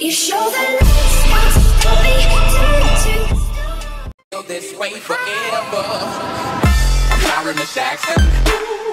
You show the lights, to Feel this way forever. I'm Jackson.